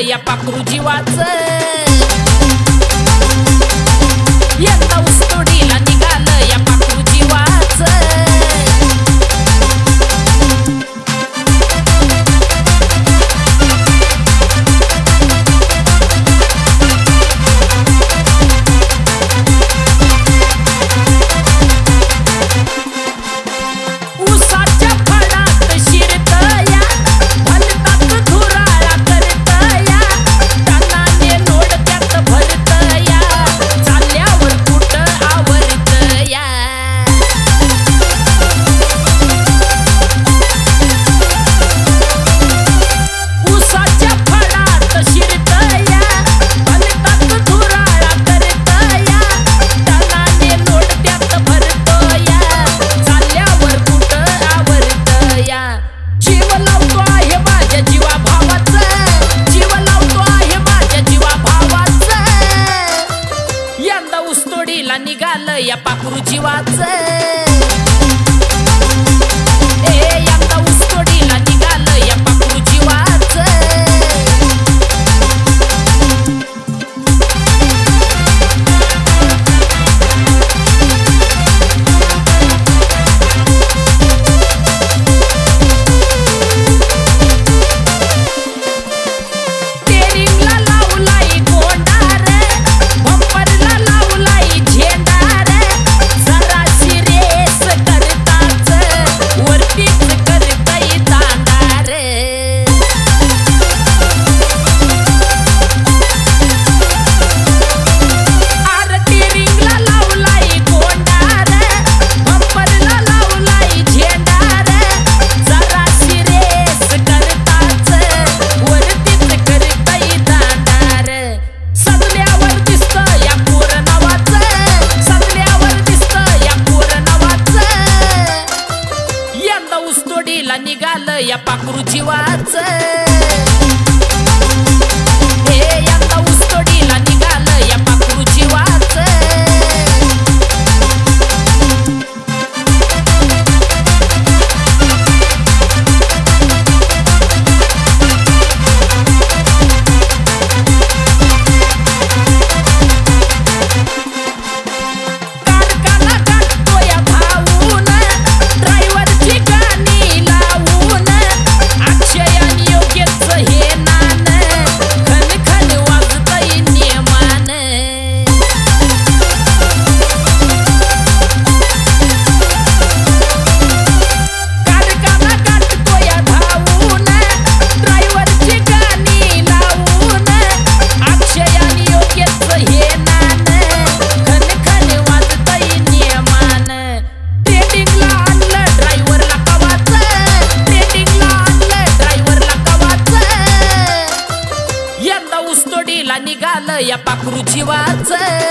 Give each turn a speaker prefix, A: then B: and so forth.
A: я покрутила цель. जोडीला निघाल या पाखरू जीवाच निघालं या पाकरूची वाच. पाखरू जीवाचं